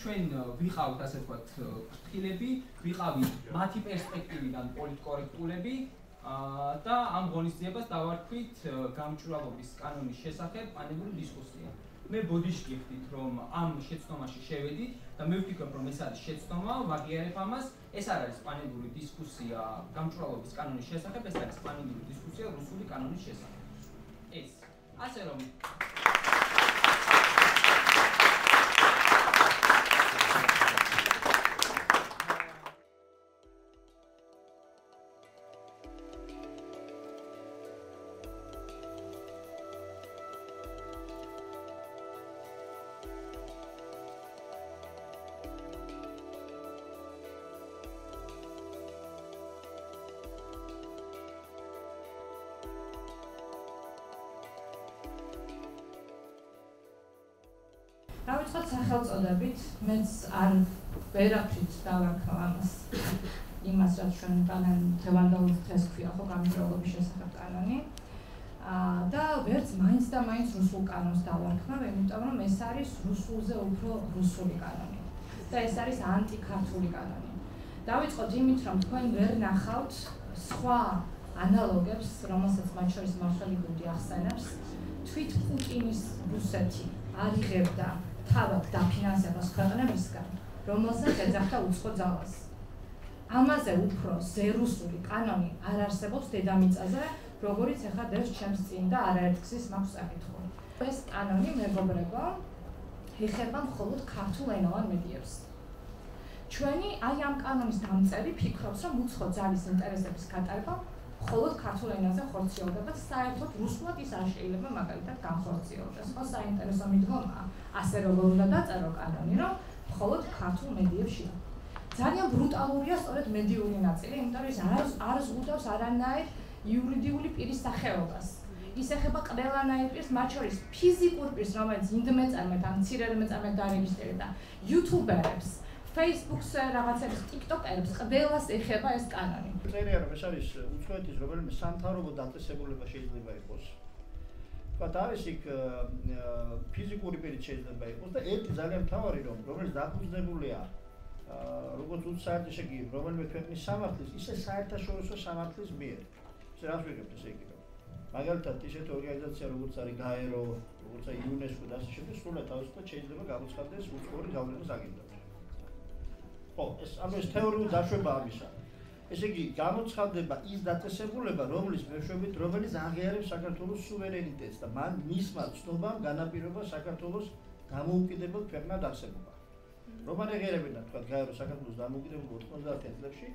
ჩვენ ვიყავთ ასე ვთქვათ ფრთხილები, ვიყავით მათი პერსპექტივიდან პოლიტკორექტულები და ამ ღონისძიებას დავარქვით გამჭვირვალობის კანონის შესახებ პანელური დისკუსია. მე ბოდიში გიხდით რომ ამ შეცდომაში შევედით და მე ვფიქრობ რომ ეს არის შეცდომა, ვაღიარებ ამას. ეს არ არის პანელური დისკუსია გამჭვირვალობის კანონის შესახებ, ეს არის პანელური დისკუსია რუსული კანონის შესახებ. ეს ასე რომ დავიწყოთ სახელწოდებით, მეც არ ვერაფრით დავარქვა ამას. იმას რაც ჩვენ კანონ თევანდაუს დღეს ქვია ხო გამიძრაობის შესახებ კანონი. აა და ვერც მაინც და მაინც რუსულ კანონს დავარქვა, იმიტომ რომ ეს არის რუსულზე უფრო რუსული კანონი. და ეს არის ანტიქართული კანონი. დავიწყოთ იმით, რომ თქვენ ვერ ნახავთ სხვა ანალოგებს, რომელსაც მათ შორის მართალი გუნდი ახსენებს. თვით პუტინის რუსეთი არიღებდა თავად დაფინანსებას ქვეყნებისგან, რომელსაც ეძახდა უცხო ძალას. ამაზე უფრო ზერუსული კანონი არ არსებობს დედამიწაზე, როგორიც ახლა დევს ჩემს წინ და არაერთგზის მაქვს საკითხი. ეს კანონი მეგობრებო, ეხება მხოლოდ ქართულ ენოვან მედიებს. ჩვენი აი ამ კანონის დამწერი ფიქრობს, რომ უცხო ძალის ინტერესების გატარება მხოლოდ ქართულ ენაზე ხორციელდება, საერთოდ რუსულად ის არ შეიძლება მაგალითად განხორციელდეს. ხო საინტერესო მიდგომაა, ასე როგორ უნდა დაწერო კანონი, რომ მხოლოდ ქართულ მედიებში. ძალიან ბრუტალურია სწორედ მედიული ნაწილი, იმიტომ რომ ის არ არ ზღუდავს არანაირ იურიდიული პირის სახეობას. ის ეხება ყველანაირ პირს, მათ შორის ფიზიკურ პირს, რომელიც ინდმეწარმეთ ან მცირედმეწარმეთ დარეგისტრირდა, იუთუბერებს, Facebook-ს რაღაცებს, TikTok-ებს, ყველას ეხება ეს კანონი. წერია რომ ეს არის უცხოეთის რომელიმე სამთავრობო დაწესებულება შეიძლება იყოს. ვთქვათ არის იქ ფიზიკური პირი შეიძლება იყოს და ერთი ძალიან მთავარი რომ რომელიც დაფუძნებულია როგორც უცხოეთის შეგი რომელიმე ქვეყნის სამართლის ისე საერთაშორისო სამართლის მიერ. ეს რას ვიგებთ ესე იგი რომ მაგალითად ისეთი ორგანიზაცია როგორც არის გაერო, როგორც არის იუნესკო და ასე შემდეგ სრულად თავისუფლად შეიძლება გამოცხადდეს უცხოური გავლენის აგენტად. ხო, ეს ანუ ეს თეორიული დაშვება ამისა. ესე იგი, გამოცხადდება ის დაწესებულება, რომლის მეშვეობით, რომელიც აღიარებს საქართველოს სუვერენიტეტს და მან მისმა ცნობამ განაპირობა საქართველოს გამოუკიდებელ ქვეყნად არსებობა. რომან აღიარებინა, თქვა, გაერო საქართველოს დამოუკიდებელ 90 წლებში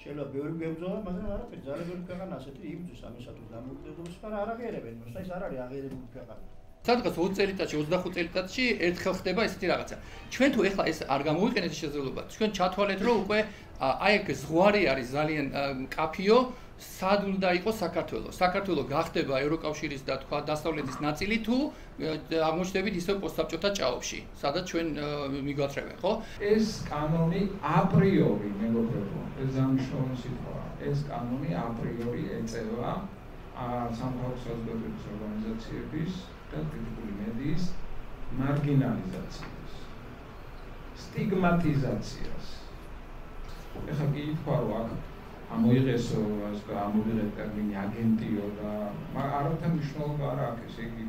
შეიძლება ბევრი გვებძოლა, მაგრამ არაფერი, ძალიან ბევრი ქვეყანა ასეთი იბძვის ამისათვის დამოუკიდებლობას, მაგრამ არ აღიარებენ, მოსა ის არ არის აღიარებული ქვეყანა. სადღაც 20 წელიწადში 25 წელიწადში ერთხელ ხდება ესეთი რაღაცა. ჩვენ თუ ეხლა ეს არ გამოიყენეთ შესაძლებლობა, ჩვენ ჩათვალეთ რომ უკვე აი ეგ ზღვარი არის ძალიან კაფიო სად უნდა იყოს საქართველოს. საქართველოს გახდება ევროკავშირის და თქვა დასავლეთის ნაწილი თუ აღმოჩნდებით ისე პოსტსაბჭოთა ჭაობში, სადაც ჩვენ მიგვატრევენ, ხო? ეს კანონი აპრიორი მეგობრებო, ეს ამიშოვანი სიტყვა. ეს კანონი აპრიორი ეწევა სამთავრობო საზოგადოების ორგანიზაციების და კრიტიკული მედიის მარგინალიზაციას სტიგმატიზაციას. ეხლა კი თქვა რომ აქ ამოიღესო ასე ამოვიღეთ ტერმინი აგენტიო და არავითარ მნიშვნელობა არ აქვს ესე იგი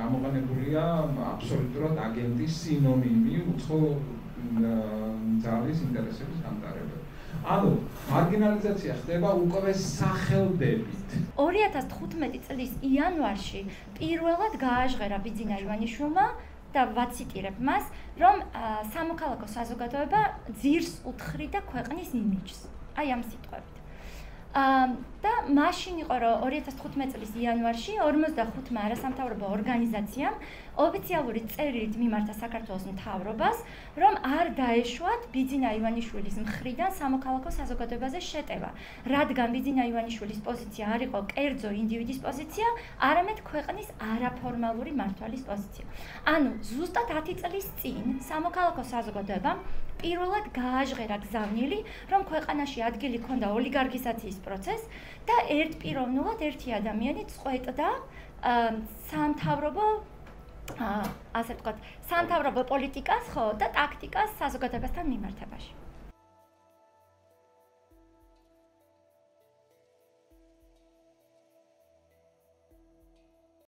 გამოყენებულია აბსოლუტურად აგენტის სინონიმი უცხო ძალის ინტერესების გამტარებელი ანუ მარგინალიზაცია ხდება უკვე სახელდებით. 2015 წლის იანვარში პირველად გააჟღერა ბიძინა ივანიშვილმა და ვაციტირებ მას რომ სამოქალაქო საზოგადოება ძირს უთხრიდა ქვეყნის იმიჯს. აი ამ სიტყვებით და მაშინ იყო რომ 2015 წლის იანვარში 45 არასამთავრობო ორგანიზაციამ ოფიციალური წერილით მიმართა საქართველოს მთავრობას, რომ არ დაეშვათ ბიძინა ივანიშვილის მხრიდან სამოქალაქო საზოგადოებაზე შეტევა, რადგან ბიძინა ივანიშვილის პოზიცია არ იყო კერძო ინდივიდის პოზიცია, არამედ ქვეყნის არაფორმალური მართვალის პოზიცია. ანუ ზუსტად 10 წლის წინ სამოქალაქო საზოგადოებამ პირველად გააჟღერა გზავნილი, რომ ქვეყანაში ადგილი ქონდა ოლიგარქიზაციის პროცესს და ერთპიროვნულად ერთი ადამიანი წყვეტდა სამთავრობო ასე ვთქვათ, სამთავრობო პოლიტიკას ხო და ტაქტიკას საზოგადოებასთან მიმართებაში.